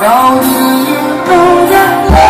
到底有多远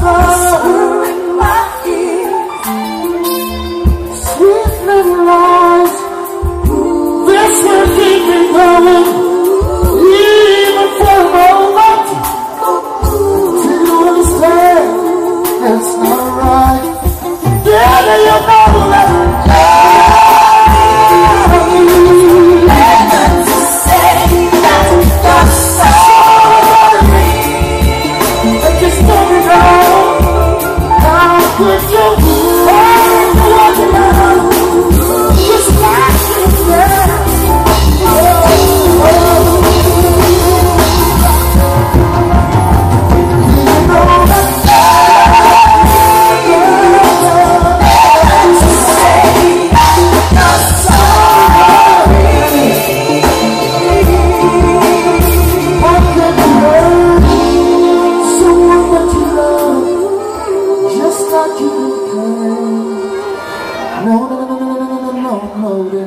whisper in my ear Sweet little lies with your 某个